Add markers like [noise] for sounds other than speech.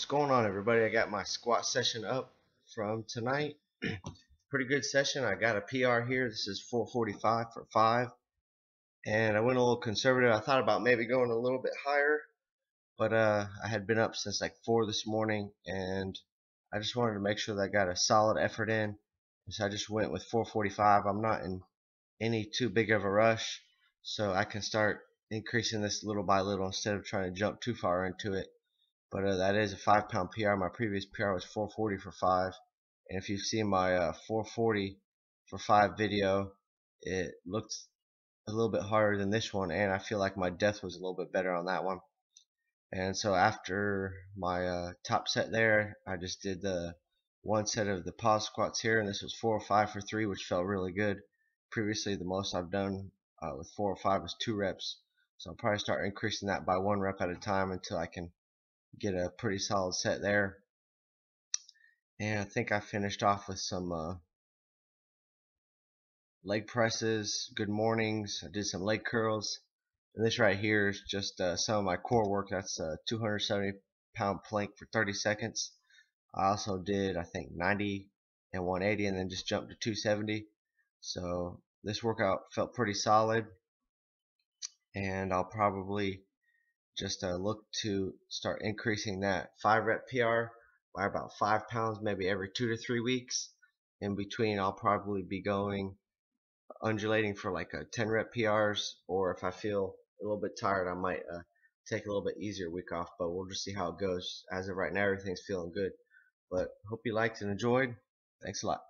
What's going on everybody? I got my squat session up from tonight. [clears throat] Pretty good session. I got a PR here. This is 445 for 5. And I went a little conservative. I thought about maybe going a little bit higher. But uh, I had been up since like 4 this morning. And I just wanted to make sure that I got a solid effort in. So I just went with 445. I'm not in any too big of a rush. So I can start increasing this little by little instead of trying to jump too far into it but uh, that is a five pound PR. My previous PR was 440 for five, and if you've seen my uh, 440 for five video, it looked a little bit harder than this one, and I feel like my depth was a little bit better on that one. And so after my uh, top set there, I just did the one set of the pause squats here, and this was four or five for three, which felt really good. Previously, the most I've done uh, with four or five was two reps, so I'll probably start increasing that by one rep at a time until I can get a pretty solid set there. And I think I finished off with some uh, leg presses, good mornings. I did some leg curls. And this right here is just uh, some of my core work. That's a 270 pound plank for 30 seconds. I also did, I think, 90 and 180 and then just jumped to 270. So this workout felt pretty solid. And I'll probably just uh, look to start increasing that 5 rep PR by about 5 pounds maybe every 2 to 3 weeks. In between I'll probably be going undulating for like a 10 rep PRs or if I feel a little bit tired I might uh, take a little bit easier week off but we'll just see how it goes. As of right now everything's feeling good. But hope you liked and enjoyed. Thanks a lot.